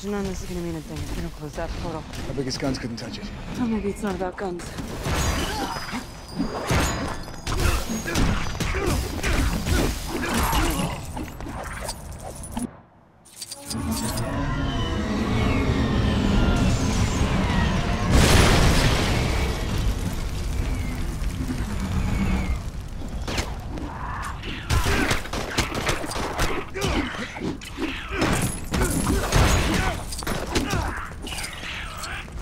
Watching on this is gonna mean a thing. It's gonna close that portal. Our biggest guns couldn't touch it. So maybe it's not about guns.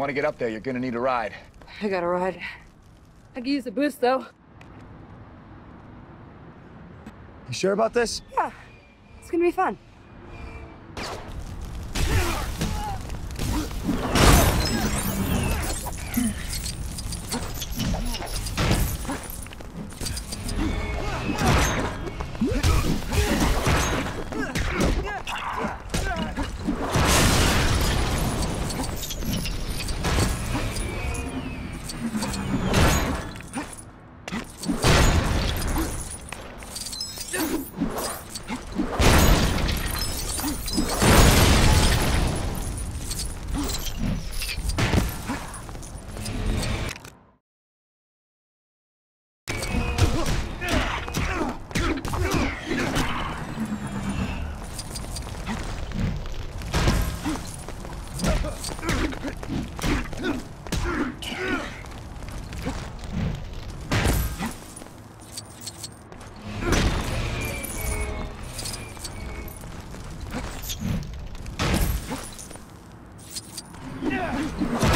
want to get up there, you're gonna need a ride. I got a ride. I could use a boost though. You sure about this? Yeah, it's gonna be fun. back.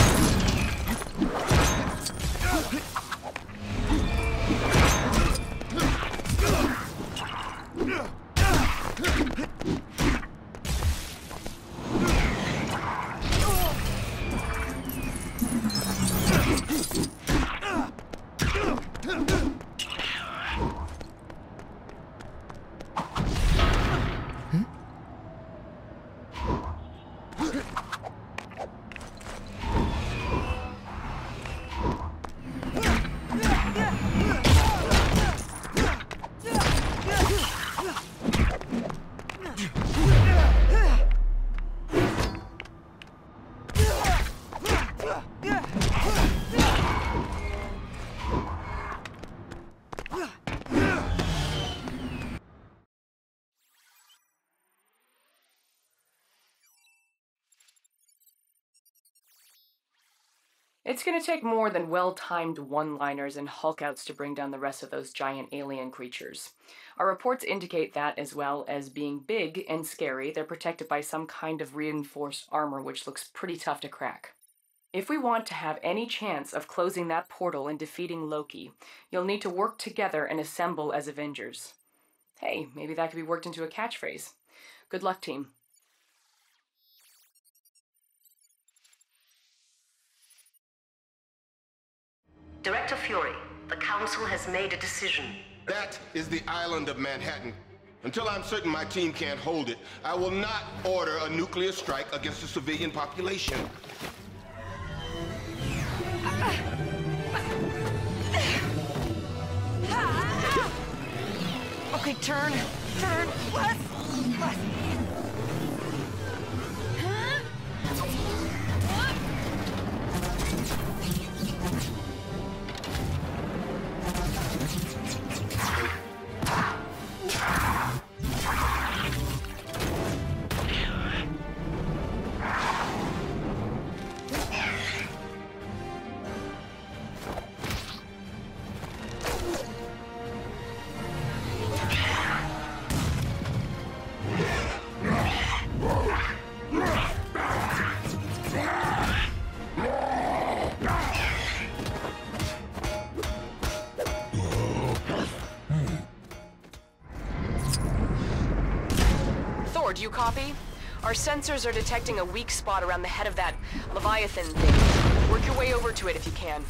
It's going to take more than well timed one liners and Hulk outs to bring down the rest of those giant alien creatures. Our reports indicate that, as well as being big and scary, they're protected by some kind of reinforced armor which looks pretty tough to crack. If we want to have any chance of closing that portal and defeating Loki, you'll need to work together and assemble as Avengers. Hey, maybe that could be worked into a catchphrase. Good luck, team. Director Fury, the Council has made a decision. That is the island of Manhattan. Until I'm certain my team can't hold it, I will not order a nuclear strike against the civilian population. Okay, turn, turn, left, left. Copy? Our sensors are detecting a weak spot around the head of that Leviathan thing. Work your way over to it if you can.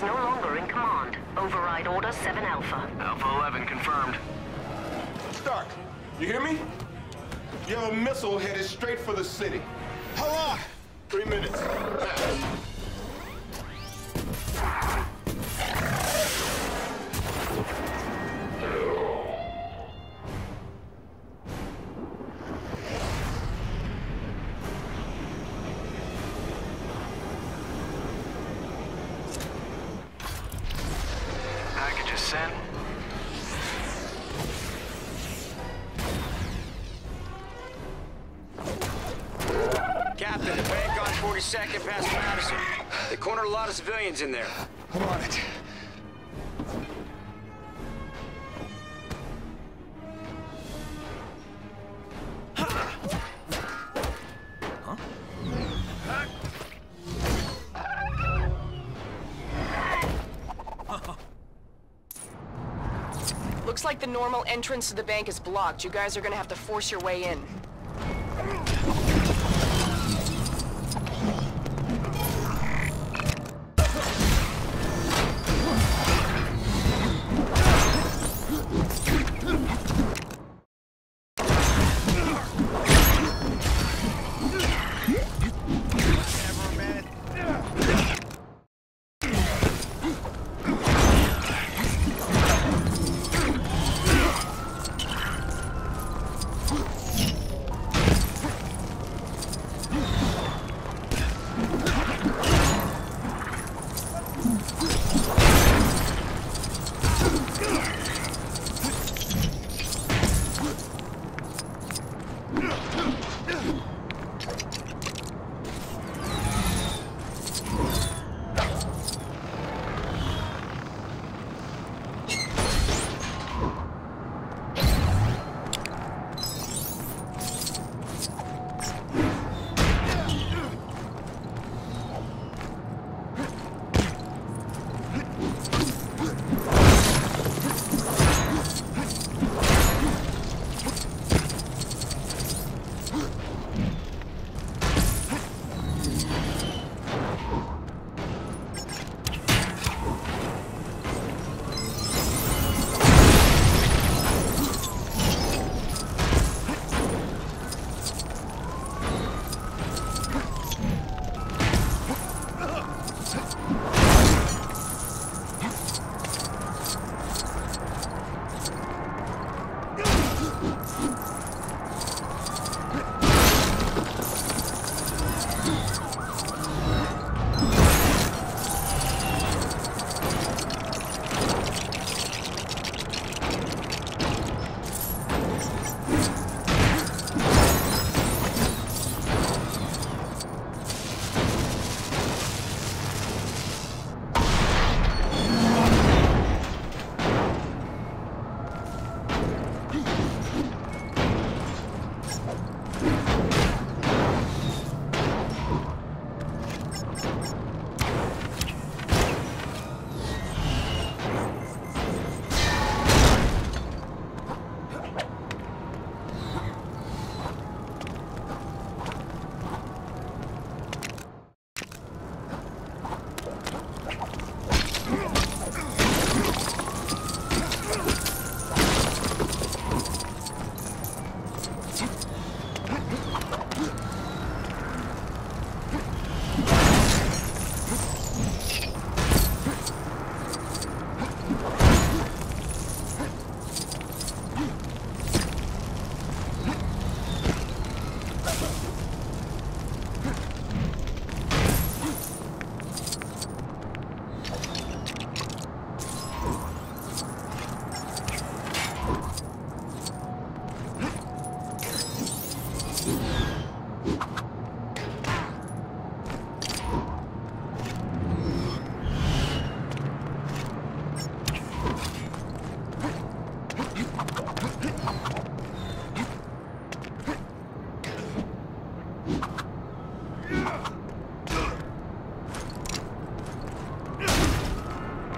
Is no longer in command. Override Order 7 Alpha. Alpha 11 confirmed. Stark, you hear me? You have a missile headed straight for the city. How long? Three minutes. Sent. Captain, the bank on 42nd past Madison. They cornered a lot of civilians in there. I'm on it. Entrance to the bank is blocked. You guys are gonna have to force your way in. Ugh!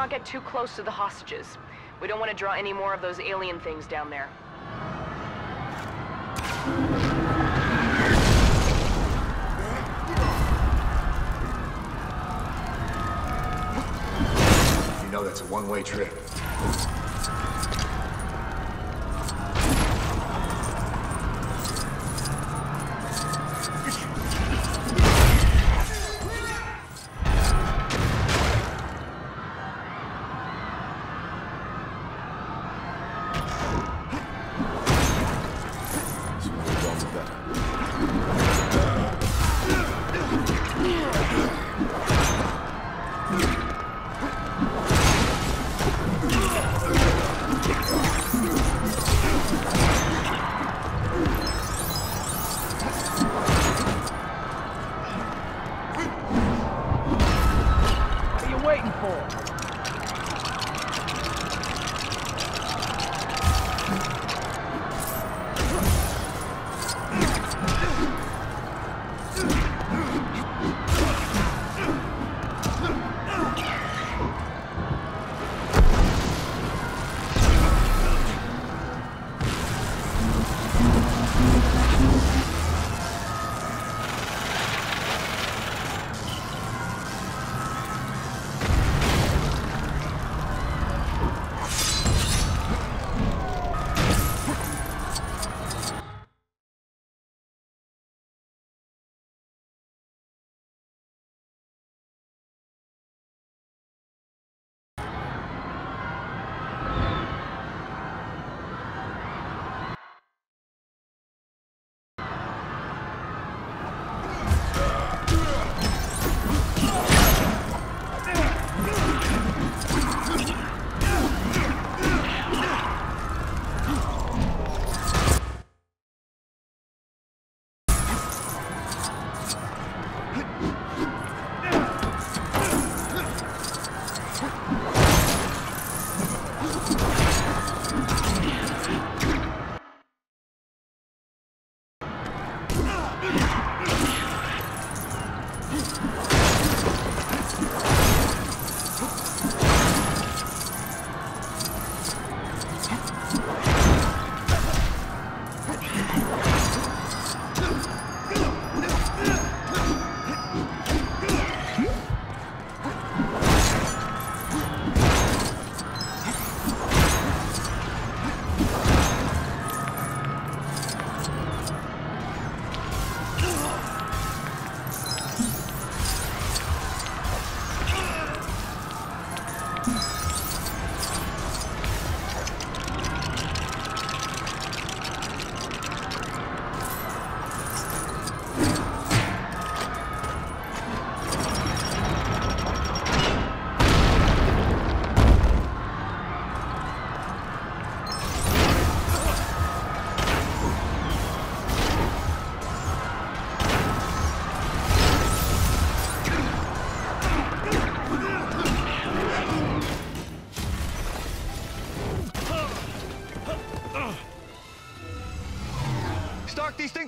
not get too close to the hostages. We don't want to draw any more of those alien things down there. You know that's a one-way trip.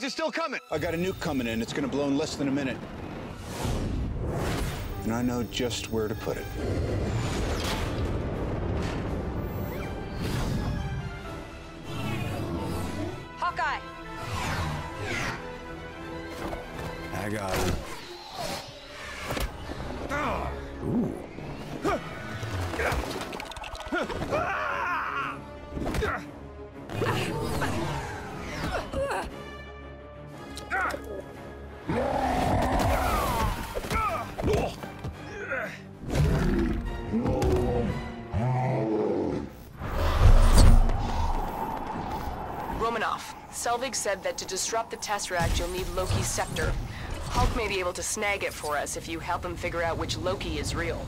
Stark, are still coming. I got a nuke coming in. It's gonna blow in less than a minute. And I know just where to put it. Romanoff, Selvig said that to disrupt the Tesseract, you'll need Loki's scepter. Hulk may be able to snag it for us if you help him figure out which Loki is real.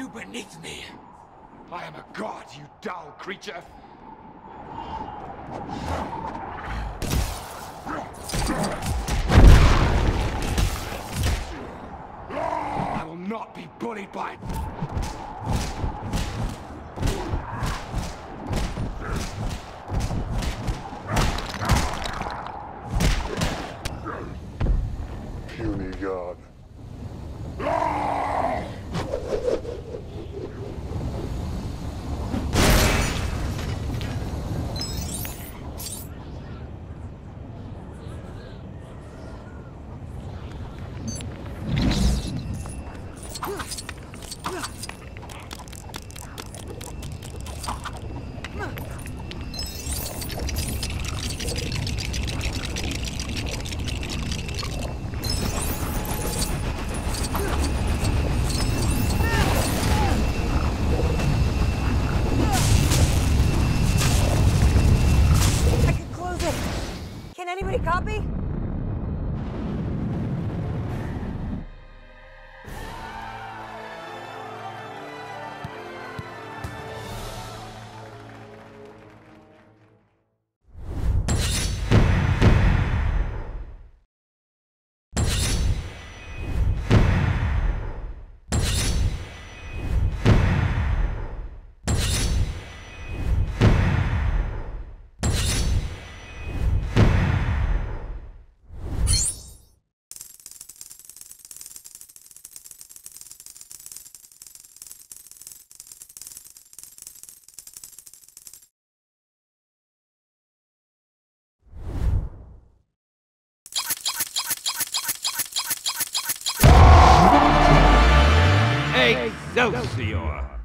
You beneath me. I am a god, you dull creature. I will not be bullied by... Puny god. I can close it. Copy? Excelsior!